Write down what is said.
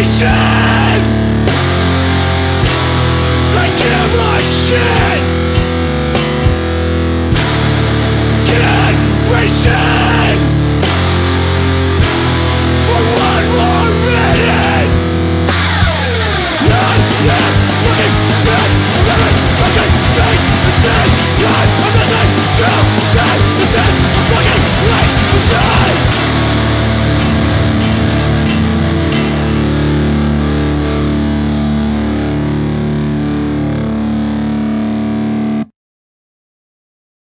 I give a shit!